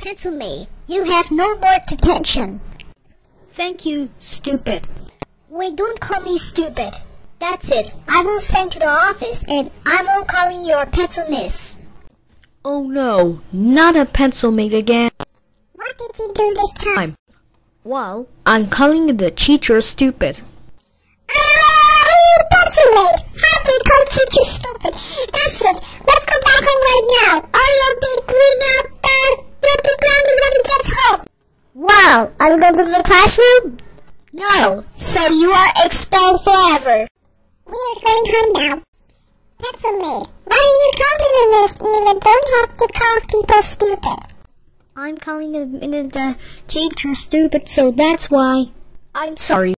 Pencilmate. You have no more detention. Thank you, stupid. Wait, don't call me stupid. That's it. I will send to the office and I will calling your pencil miss. Oh no, not a Pencilmate again. What did you do this time? Well, I'm calling the teacher stupid. Ah, Pencilmate! How can you call teacher stupid? That's it. Are you going to the classroom? No, so you are expelled forever. We are going home now. Pencilmate, why are you calling the list when you don't have to call people stupid? I'm calling the, the teacher stupid, so that's why. I'm sorry.